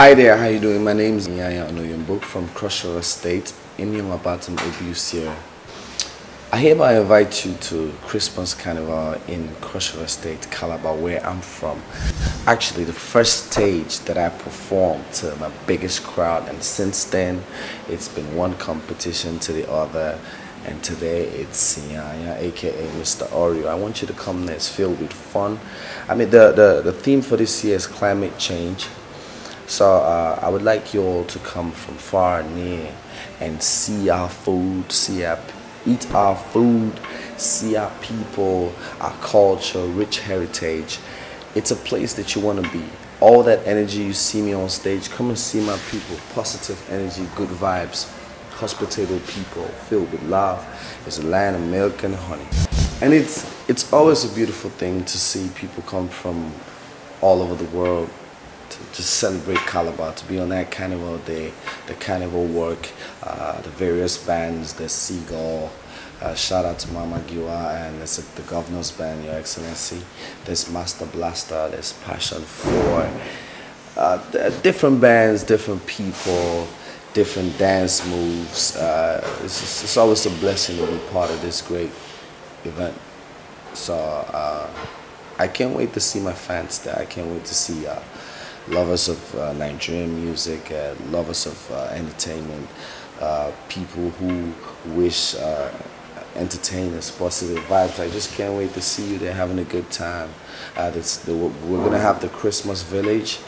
Hi there, how you doing? My name is Iyanya Onoyumbo from Cross River State in Yomabatam, Obusia. I hereby invite you to Christmas Carnival in Cross River State, Calabar, where I'm from. Actually, the first stage that I performed to my biggest crowd, and since then, it's been one competition to the other. And today it's Iyanya, aka Mr. Oreo. I want you to come there. It's filled with fun. I mean, the, the, the theme for this year is climate change so uh, I would like you all to come from far and near and see our food, see our, eat our food, see our people, our culture, rich heritage. It's a place that you want to be. All that energy you see me on stage, come and see my people. Positive energy, good vibes, hospitable people, filled with love. It's a land of milk and honey. And it's, it's always a beautiful thing to see people come from all over the world to just celebrate Calabar, to be on that carnival day, the carnival work, uh, the various bands, the Seagull, uh, shout out to Mama Giwa and it's the Governor's Band, Your Excellency. There's Master Blaster, there's Passion 4. Uh, different bands, different people, different dance moves. Uh, it's, it's, always a blessing to be part of this great event. So uh, I can't wait to see my fans there. I can't wait to see uh, lovers of uh, Nigerian music, uh, lovers of uh, entertainment, uh, people who wish uh, entertainers, positive vibes. I just can't wait to see you there having a good time. This, the, we're going to have the Christmas Village.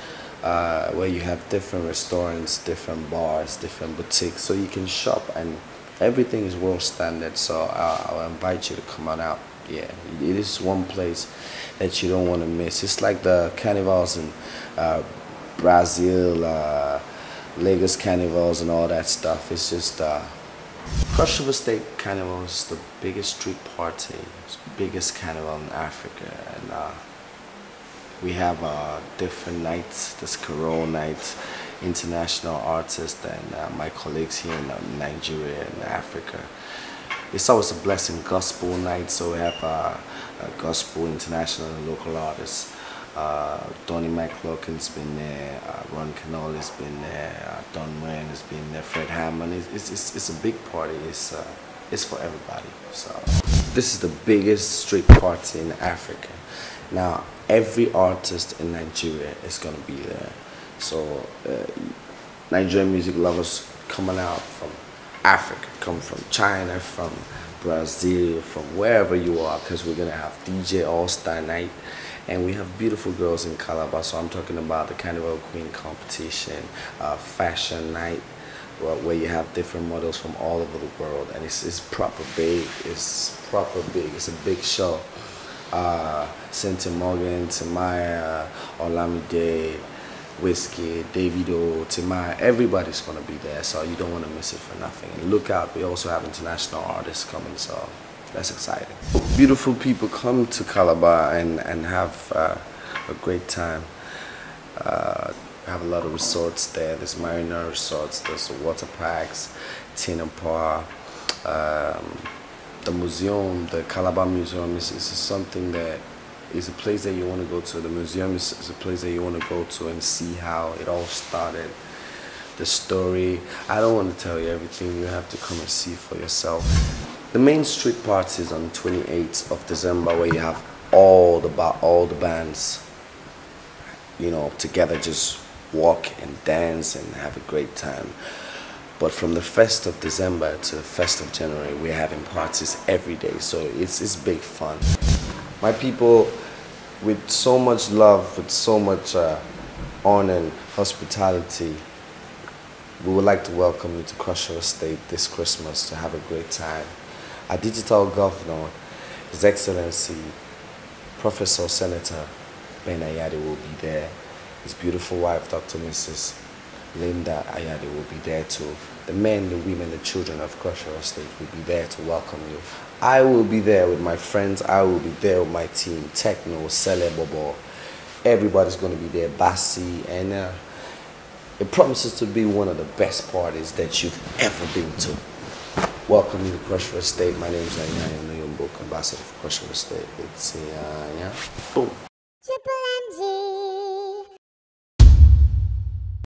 Where you have different restaurants, different bars, different boutiques, so you can shop and everything is world standard. So I'll invite you to come on out. Yeah, it is one place that you don't want to miss. It's like the carnivals in uh, Brazil, uh, Lagos carnivals, and all that stuff. It's just uh, Cross River State Carnival is the biggest street party, biggest carnival in Africa, and uh, we have uh, different nights. This Carol night, international artists, and uh, my colleagues here in uh, Nigeria and Africa it's always a blessing gospel night so we have uh, gospel international and local artists uh, Donnie McClurkin's been there, uh, Ron Kenoly's been there, uh, Don Moen has been there, Fred Hammond. It's, it's, it's, a big party. It's, uh, it's for everybody. So this is the biggest street party in Africa. Now every artist in Nigeria is going to be there. So uh, Nigerian music lovers coming out from Africa, come from China, from Brazil, from wherever you are, because we're gonna have DJ All Star Night, and we have beautiful girls in Calabar. So I'm talking about the Carnival Queen competition, uh, fashion night, where you have different models from all over the world, and it's, it's proper big. It's proper big. It's a big show. Uh, Cynthia Morgan, Tamaya, Olamide, Whiskey, Davido, Timaya, everybody's going to be there, so you don't want to miss it for nothing. And look out, we also have international artists coming, so that's exciting. Beautiful people come to Calabar and, and have uh, a great time. Uh, have a lot of resorts there. There's Marina Resorts, there's water parks, Tinapa, um, the museum, the Calabar Museum is, is something that is a place that you want to go to. The museum is, is a place that you want to go to and see how it all started. The story. I don't want to tell you everything. You have to come and see for yourself. The main street party is on 28th of December where you have all the all the bands, you know, together just walk and dance and have a great time. But from the 1st of December to the 1st of January, we're having parties every day. So it's, it's big fun. My people, with so much love, with so much uh, honor and hospitality, we would like to welcome you to Cross River State this Christmas to have a great time. Our digital governor, His Excellency, Professor Senator Ben Ayade will be there. His beautiful wife, Dr. Mrs. Linda Ayade will be there too. The men, the women, the children of Cross River State will be there to welcome you. I will be there with my friends. I will be there with my team. Tekno, Selebobo. Everybody's going to be there. Bassi. And uh, it promises to be one of the best parties that you've ever been to. Welcome to Cross River State. My name is Iyanya Nuyumbo, ambassador for Cross River State. It's uh, yeah. Boom.